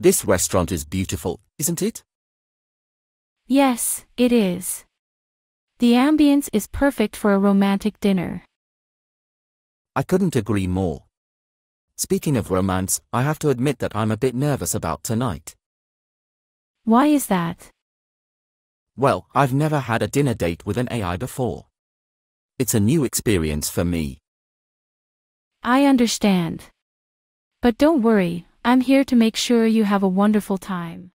This restaurant is beautiful, isn't it? Yes, it is. The ambience is perfect for a romantic dinner. I couldn't agree more. Speaking of romance, I have to admit that I'm a bit nervous about tonight. Why is that? Well, I've never had a dinner date with an AI before. It's a new experience for me. I understand. But don't worry, I'm here to make sure you have a wonderful time.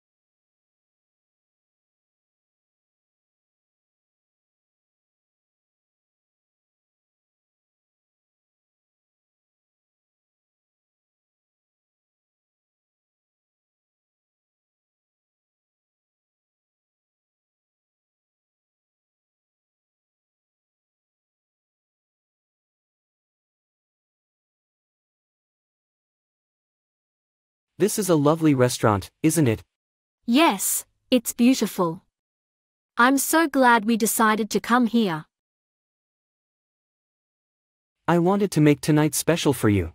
This is a lovely restaurant, isn't it? Yes, it's beautiful. I'm so glad we decided to come here. I wanted to make tonight special for you.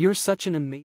You're such an amazing.